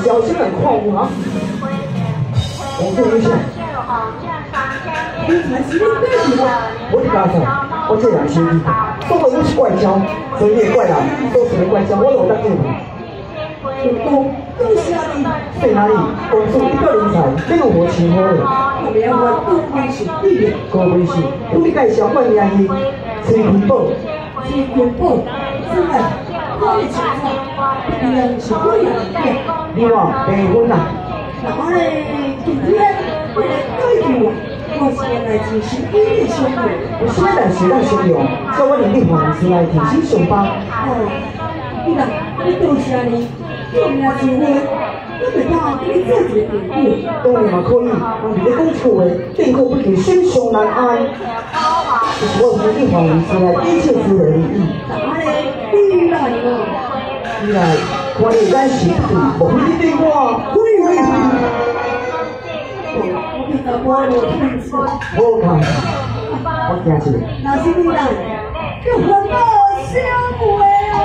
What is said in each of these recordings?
小心冷空啊！我这一千，我这一千，我这一千，我这一千，多少都是怪招，所以怪啦，都是怪招。我有在用，都在哪里？我从一个人才，对我喜欢的，我们要多关心一点，多关心。我理解小妹的原，你话结婚啦？那嘞，今天为了对住，我先来进行一日相会。我现在是咱相用，叫我领导同事来提醒上班。哦，你啦，你都是安尼。做名结婚，我袂当给你做一个典故。当然嘛可以，但是你讲错话，变故不求心上难安。就是我有领导同事来一切之类的意。哪里？你来哦！你来，看你咱是对，无你对我，喂喂喂！我比较乖，我看。我看，我听起来。那是你来，要环保相会哦。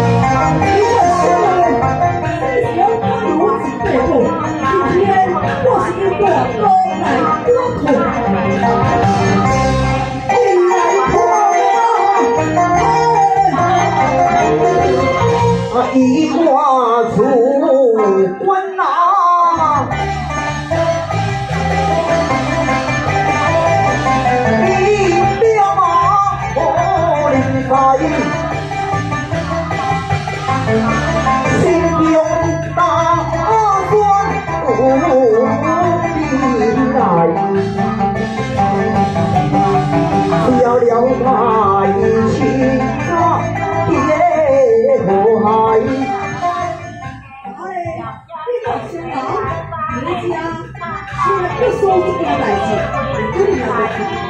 Música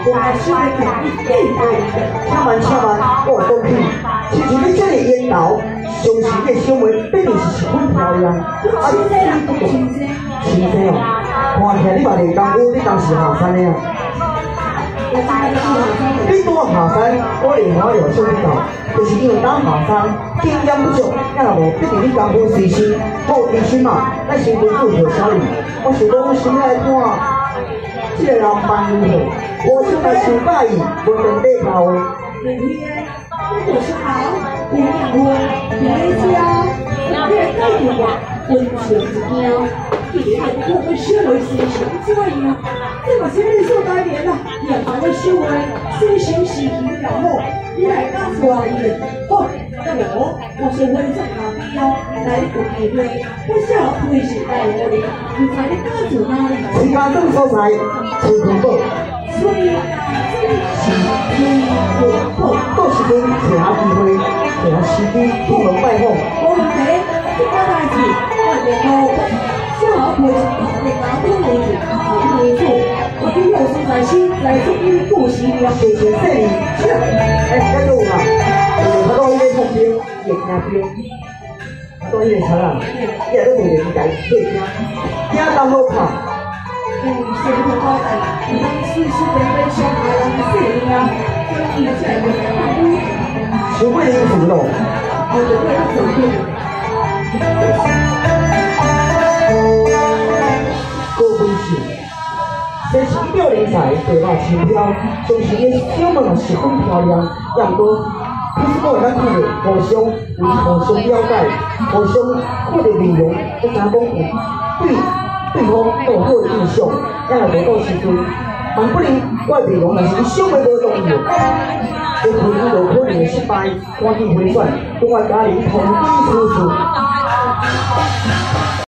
千万千万，我讲起，其实你这个烟头，上市的小妹必定是十分漂亮。啊，你不懂，青青哦，看起来你嘛是当初你当时下山的啊。你多下山，我另外有小知道，就是因为当下山经验不足，也无必定你刚好细心，好提升嘛，咱先做做小李。我是讲先来看。这个人办如何？我现在想介意，不能被搞的。明天我就是好，我我回家，你也带着我温泉一条，一天我们社会思想怎样？这么些人所改变啦，也把我社会思想事情了好，你来告诉我伊。好。我我是温州旁边哦，来个机会，我想推荐带我的，你猜你家住哪里？石家庄所在，石田堡。石家庄石田堡，到时间找机会，找时来这边过新年，谢谢谢你。哎，这个有啊。他到伊个目标，也惊标，他到伊个车啊，伊也都袂理解，会惊，惊到好看。嗯，生活好难，咱世事变变上下人的生命，一切都太苦。学会应付咯。我学会应付。高对吧？轻飘，总是伊小妹十分漂亮，也毋过。其实我会咱看互相有互相了解，互相看着面容，才知讲有对对方有好的印象，才会无到时阵，万不能我的面容若是伤的无容易，这婚姻就可能失败，赶紧回转，跟我家人同归于尽。